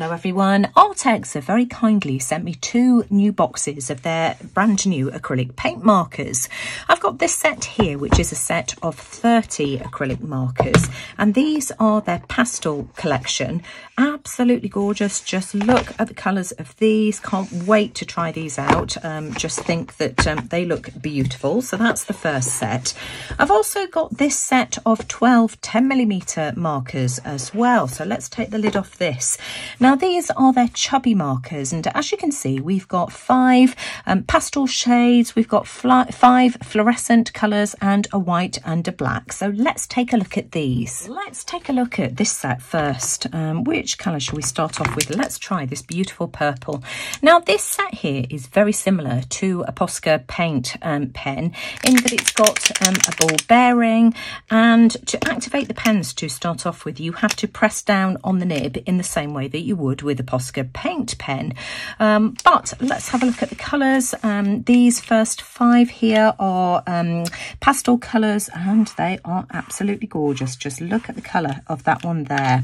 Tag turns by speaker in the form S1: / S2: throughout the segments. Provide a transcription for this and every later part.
S1: Hello everyone, Arrtx have very kindly sent me two new boxes of their brand new acrylic paint markers. I've got this set here which is a set of 30 acrylic markers and these are their pastel collection. Absolutely gorgeous, just look at the colours of these, can't wait to try these out, um, just think that um, they look beautiful. So that's the first set. I've also got this set of 12 10mm markers as well, so let's take the lid off this. Now these are their chubby markers and as you can see we've got five um, pastel shades, we've got five fluorescent colours and a white and a black. So let's take a look at these. Let's take a look at this set first. Um, which colour shall we start off with? Let's try this beautiful purple. Now this set here is very similar to a Posca paint um, pen in that it's got um, a ball bearing and to activate the pens to start off with you have to press down on the nib in the same way that you would with a Posca paint pen. Um, but let's have a look at the colours. Um, these first five here are um, pastel colours and they are absolutely gorgeous. Just look at the colour of that one there.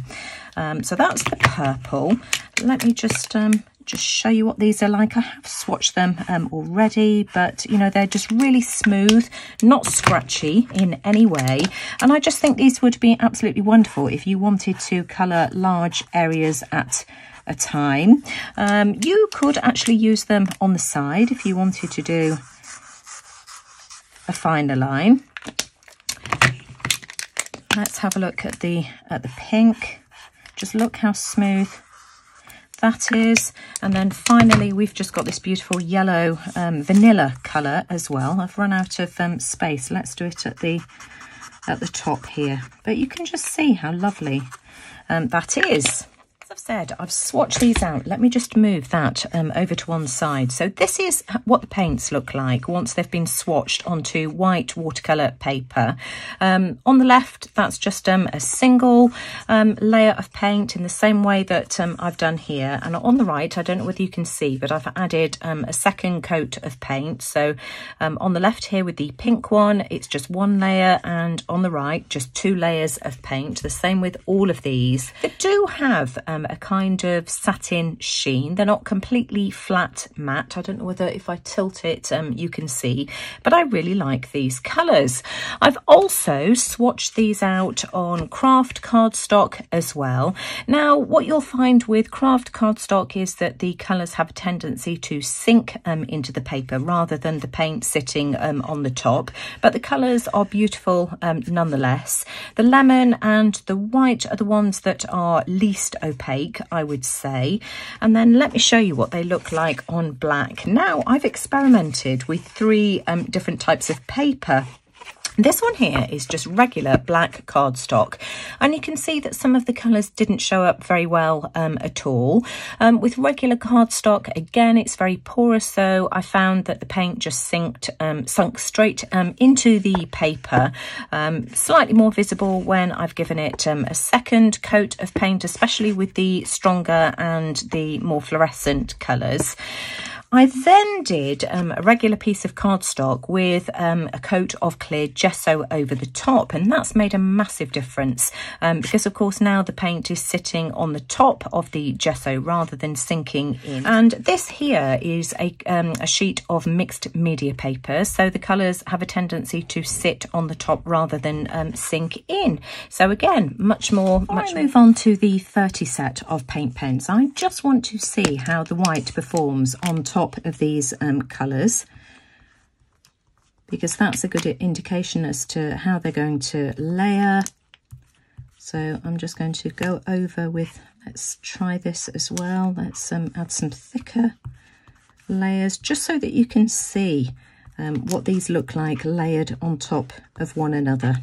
S1: Um, so that's the purple. Let me just um, just show you what these are like. I have swatched them um, already, but you know, they're just really smooth, not scratchy in any way. And I just think these would be absolutely wonderful if you wanted to colour large areas at a time. Um, you could actually use them on the side if you wanted to do a finer line. Let's have a look at the at the pink. Just look how smooth that is. And then finally, we've just got this beautiful yellow um, vanilla colour as well. I've run out of um, space. Let's do it at the at the top here. But you can just see how lovely um, that is. I've said, I've swatched these out. Let me just move that um, over to one side. So this is what the paints look like once they've been swatched onto white watercolour paper. Um, on the left, that's just um, a single um, layer of paint in the same way that um, I've done here. And on the right, I don't know whether you can see, but I've added um, a second coat of paint. So on the left here with the pink one, it's just one layer. And on the right, just two layers of paint. The same with all of these. They do have um, a kind of satin sheen. They're not completely flat matte. I don't know whether if I tilt it um, you can see, but I really like these colours. I've also swatched these out on craft cardstock as well. Now, what you'll find with craft cardstock is that the colours have a tendency to sink um, into the paper rather than the paint sitting um, on the top, but the colours are beautiful um, nonetheless. The lemon and the white are the ones that are least opaque opaque, I would say. And then let me show you what they look like on black. Now, I've experimented with three um, different types of paper this one here is just regular black cardstock and you can see that some of the colours didn't show up very well um, at all. Um, with regular cardstock, again, it's very porous so I found that the paint just sinked, um, sunk straight um, into the paper. Um, slightly more visible when I've given it um, a second coat of paint, especially with the stronger and the more fluorescent colours. I then did um, a regular piece of cardstock with um, a coat of clear gesso over the top and that's made a massive difference um, because of course now the paint is sitting on the top of the gesso rather than sinking in. And this here is a, um, a sheet of mixed media paper so the colours have a tendency to sit on the top rather than um, sink in. So again, much more... Before much I move on to the 30 set of paint pens, I just want to see how the white performs on top top of these um, colours because that's a good indication as to how they're going to layer. So I'm just going to go over with, let's try this as well. Let's um, add some thicker layers just so that you can see um, what these look like layered on top of one another.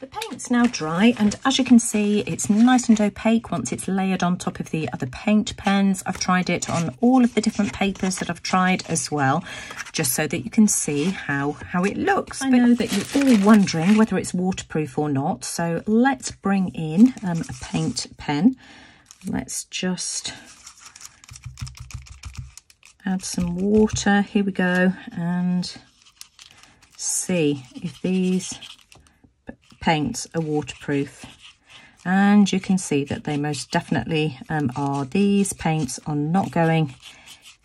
S1: The paint's now dry and as you can see it's nice and opaque once it's layered on top of the other paint pens. I've tried it on all of the different papers that I've tried as well just so that you can see how, how it looks. I know that you're all wondering whether it's waterproof or not so let's bring in um, a paint pen. Let's just add some water. Here we go and see if these paints are waterproof. and you can see that they most definitely um, are. These paints are not going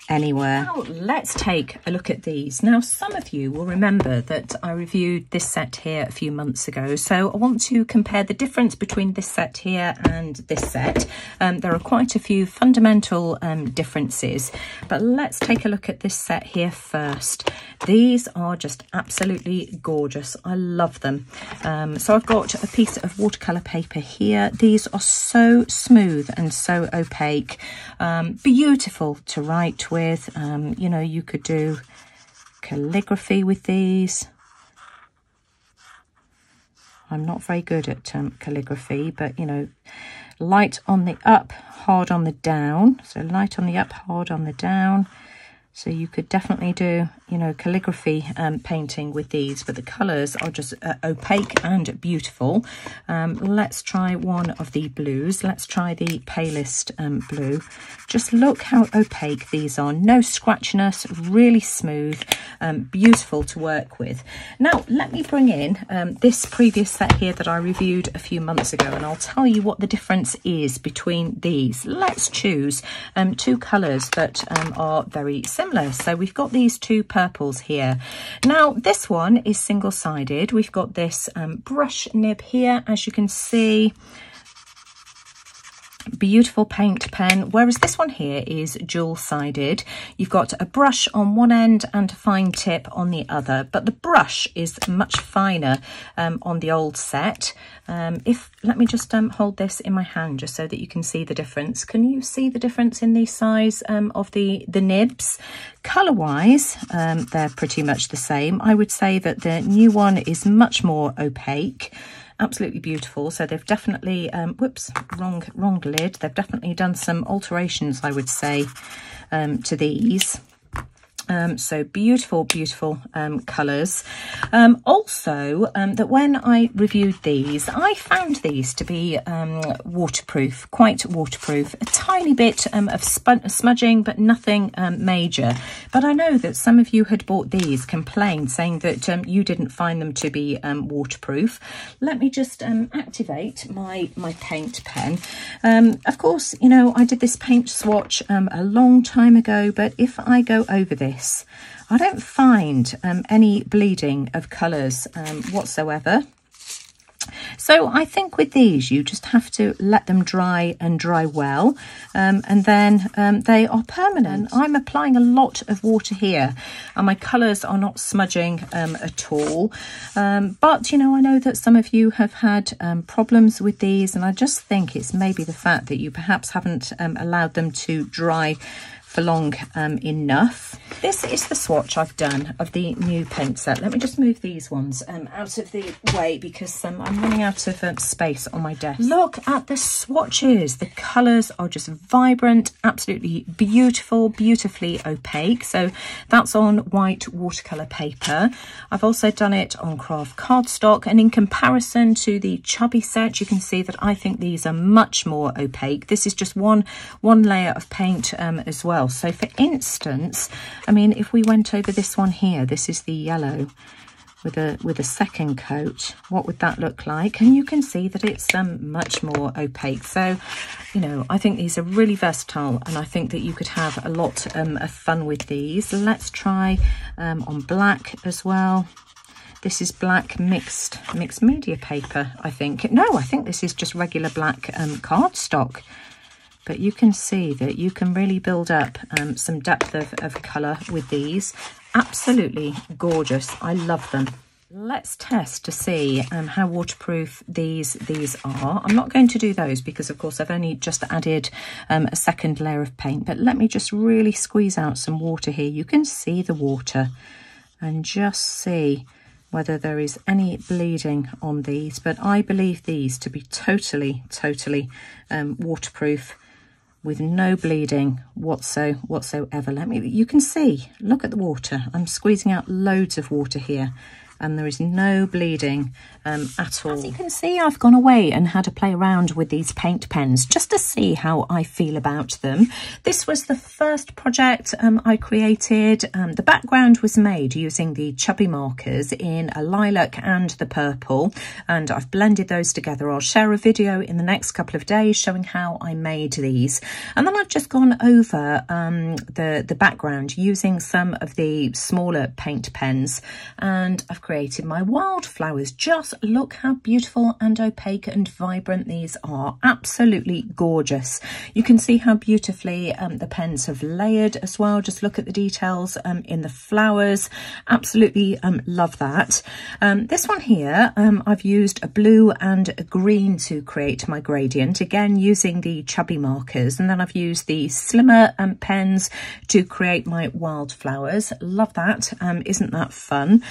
S1: anywhere. Now let's take a look at these. Now some of you will remember that I reviewed this set here a few months ago so I want to compare the difference between this set here and this set. Um, there are quite a few fundamental um, differences but let's take a look at this set here first. These are just absolutely gorgeous. I love them. Um, so I've got a piece of watercolour paper here. These are so smooth and so opaque. Um, beautiful to write with. Um, you know, you could do calligraphy with these. I'm not very good at um, calligraphy, but, you know, light on the up, hard on the down. So light on the up, hard on the down. So you could definitely do, you know, calligraphy um, painting with these, but the colours are just uh, opaque and beautiful. Um, let's try one of the blues. Let's try the palest um, blue. Just look how opaque these are. No scratchiness, really smooth, um, beautiful to work with. Now, let me bring in um, this previous set here that I reviewed a few months ago, and I'll tell you what the difference is between these. Let's choose um, two colours that are very similar similar. So we've got these two purples here. Now this one is single-sided. We've got this um, brush nib here, as you can see beautiful paint pen whereas this one here is dual sided you've got a brush on one end and a fine tip on the other but the brush is much finer um, on the old set. Um, if let me just um, hold this in my hand just so that you can see the difference. Can you see the difference in the size um, of the the nibs? Color wise um, they're pretty much the same. I would say that the new one is much more opaque absolutely beautiful. So they've definitely, um, whoops, wrong, wrong lid. They've definitely done some alterations, I would say, um, to these. Um, so beautiful, beautiful um, colours. Um, also, um, that when I reviewed these, I found these to be um, waterproof, quite waterproof. A tiny bit um, of smudging, but nothing major. But I know that some of you had bought these, complained, saying that you didn't find them to be waterproof. Let me just activate my, my paint pen. of course, you know, I did this paint swatch a long time ago, but if I go over this, this. I don't find um, any bleeding of colours um, whatsoever. So I think with these, you just have to let them dry and dry well, um, and then um, they are permanent. I'm applying a lot of water here, and my colours are not smudging um, at all. Um, but, you know, I know that some of you have had um, problems with these, and I just think it's maybe the fact that you perhaps haven't um, allowed them to dry for long um, enough. This is the swatch I've done of the new paint set. Let me just move these ones um, out of the way because um, I'm running out of um, space on my desk. Look at the swatches. The colours are just vibrant, absolutely beautiful, beautifully opaque. So that's on white watercolour paper. I've also done it on craft cardstock and in comparison to the chubby set, you can see that I think these are much more opaque. This is just one, one layer of paint um, as well well. So for instance, I mean, if we went over this one here, this is the yellow with a with a second coat what would that look like? And you can see that it's um much more opaque. So you know i think these are really versatile and i think that you could have a lot um, of fun with these. Let's try um, on black as well. This is black mixed mixed media paper i think. No i think this is just regular black um, cardstock but you can see that you can really build up um, some depth of, of colour with these. Absolutely gorgeous. I love them. Let's test to see um, how waterproof these these are. I'm not going to do those because, of course, I've only just added um, a second layer of paint. But let me just really squeeze out some water here. You can see the water and just see whether there is any bleeding on these. But I believe these to be totally, totally um, waterproof with no bleeding whatso whatsoever. Let me, you can see, look at the water. I'm squeezing out loads of water here. And there is no bleeding um, at all. As you can see, I've gone away and had a play around with these paint pens just to see how I feel about them. This was the first project um, I created. Um, the background was made using the chubby markers in a lilac and the purple, and I've blended those together. I'll share a video in the next couple of days showing how I made these. And then I've just gone over um, the, the background using some of the smaller paint pens, and I've created my wildflowers just look how beautiful and opaque and vibrant these are. Absolutely gorgeous. You can see how beautifully um, the pens have layered as well. Just look at the details um, in the flowers. Absolutely um, love that. Um, this one here, um, I've used a blue and a green to create my gradient. Again, using the chubby markers. And then I've used the slimmer um, pens to create my wildflowers. Love that. not that fun?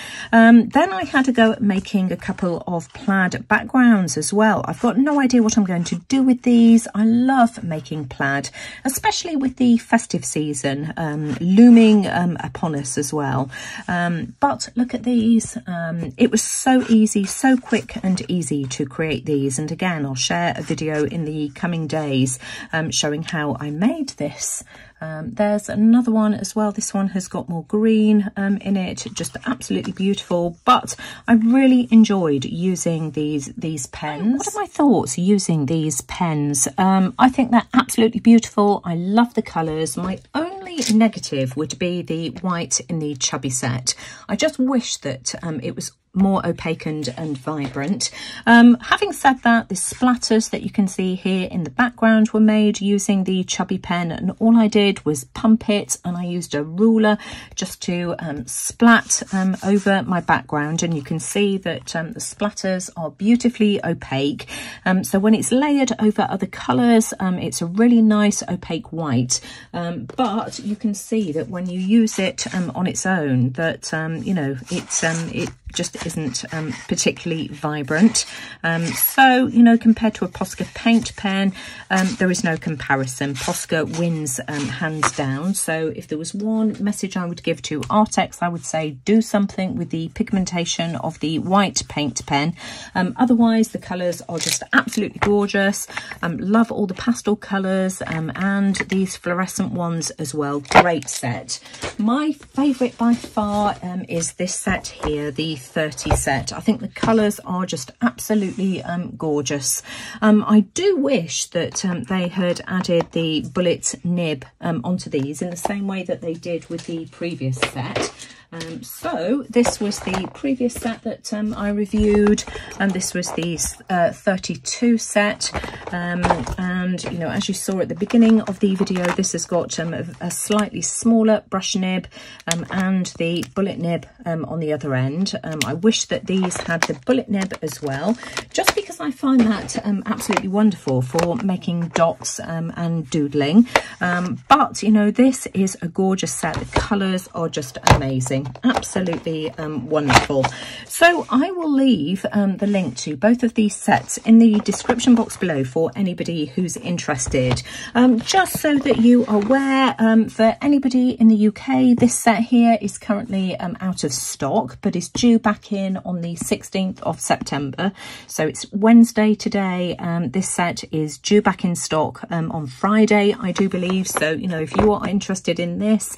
S1: Then I had to go at making a couple couple of plaid backgrounds as well. I've got no idea what I'm going to do with these. I love making plaid, especially with the festive season um, looming um, upon us as well. Um, but look at these. Um, it was so easy, so quick and easy to create these. And again, I'll share a video in the coming days um, showing how I made this. Um, there's another one as well. This one has got more green um, in it, just absolutely beautiful. But I really enjoyed using these these pens. What are my thoughts using these pens? Um, I think they're absolutely beautiful. I love the colours. My only negative would be the white in the chubby set. I just wish that um, it was more opaque and, and vibrant. Um, having said that, the splatters that you can see here in the background were made using the chubby pen and all I did was pump it and I used a ruler just to um, splat um, over my background and you can see that um, the splatters are beautifully opaque. Um, so when it's layered over other colours, um, it's a really nice opaque white. but you can see that when you use it on its own that, you know, it's, it just isn't um, particularly vibrant. Um, so, you know, compared to a Posca paint pen, um, there is no comparison. Posca wins um, hands down. So if there was one message I would give to Arrtx, I would say do something with the pigmentation of the white paint pen. Um, otherwise, the colours are just absolutely gorgeous. Um, love all the pastel colours and these fluorescent ones as well. Great set. My favourite by far is this set here, the 30 set. I think the colours are just absolutely um, gorgeous. Um, I do wish that um, they had added the bullet nib um, onto these in the same way that they did with the previous set. Um, so this was the previous set that um, I reviewed and this was the uh, 32 set um, and you know as you saw at the beginning of the video this has got um, a, a, slightly smaller brush nib um, and the bullet nib um, on the other end. I wish that these had the bullet nib as well just I find that absolutely wonderful for making dots and doodling. But you know this is a gorgeous set. The colours are just amazing. Absolutely um, wonderful. So i will leave um, the link to both of these sets in the description box below for anybody who's interested. Um, just so that you are aware um, for anybody in the uk this set here is currently um, out of stock but is due back in on the 16th of september. So it's wednesday today um, this set is due back in stock on friday i do believe so you know if you are interested in this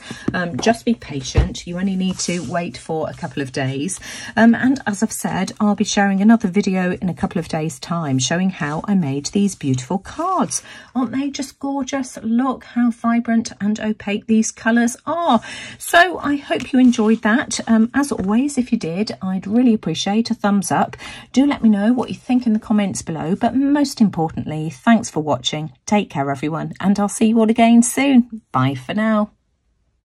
S1: just be patient you only need need to wait for a couple of days. Um, and as I've said, I'll be sharing another video in a couple of days time showing how I made these beautiful cards. Aren't they just gorgeous? Look how vibrant and opaque these colours are. So I hope you enjoyed that. Um, as always, if you did, I'd really appreciate a thumbs up. Do let me know what you think in the comments below. But most importantly, thanks for watching. Take care, everyone, and I'll see you all again soon. Bye for now.